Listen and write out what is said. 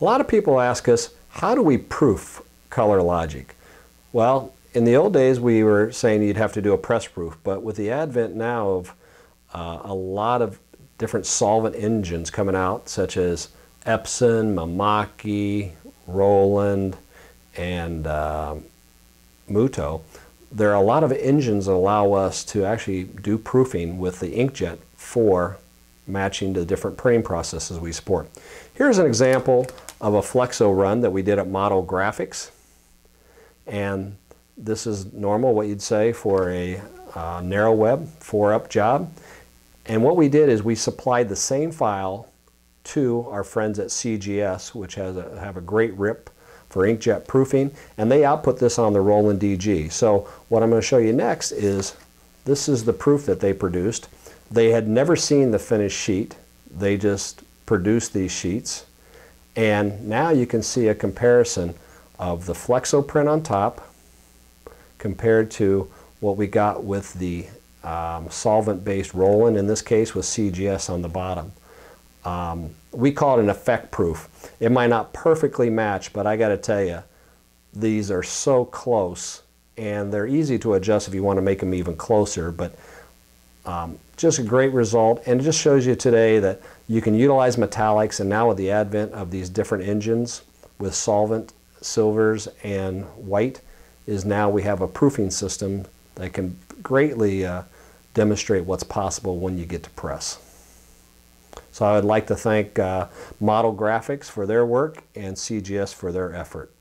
A lot of people ask us, how do we proof Color-Logic? Well, in the old days we were saying you'd have to do a press proof, but with the advent now of uh, a lot of different solvent engines coming out, such as Epson, Mimaki, Roland, and uh, Mutoh, there are a lot of engines that allow us to actually do proofing with the inkjet for matching to the different printing processes we support. Here's an example of a Flexo run that we did at Model Graphics. And this is normal, what you'd say for a uh, narrow web, four up job. And what we did is we supplied the same file to our friends at CGS, which has a, have a great RIP for inkjet proofing, and they output this on the Roland DG. So what I'm going to show you next is this is the proof that they produced. They had never seen the finished sheet. They just produced these sheets. And now you can see a comparison of the Flexo print on top compared to what we got with the um, solvent-based Roland, in this case with CGS on the bottom. Um, we call it an effect proof. It might not perfectly match, but I got to tell you, these are so close and they're easy to adjust if you want to make them even closer. But um, just a great result, and it just shows you today that you can utilize metallics, and now with the advent of these different engines with solvent, silvers, and white, is now we have a proofing system that can greatly uh, demonstrate what's possible when you get to press. So I would like to thank uh, Model Graphics for their work and CGS for their effort.